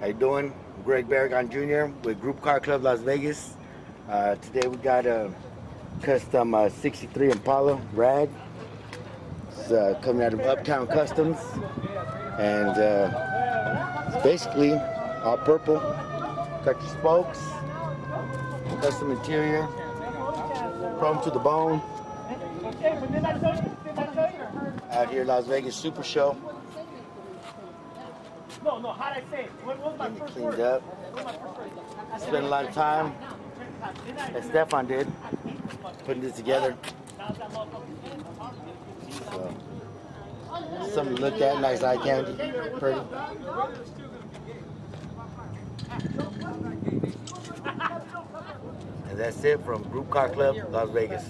How you doing? I'm Greg Barragon Jr. with Groupe Car Club Las Vegas. Uh, today we got a custom uh, 63 Impala rag. It's uh, coming out of Uptown Customs. And uh, it's basically all purple. Got your spokes, custom interior, chrome to the bone. Out here, Las Vegas Super Show. No, no, how'd I say? it? What what was my first cleaned word? up. What was my first word? Spent a lot of time, as Stefan did, putting this together. So, something to look at, nice eye candy, pretty. And that's it from Groupe Car Club, Las Vegas.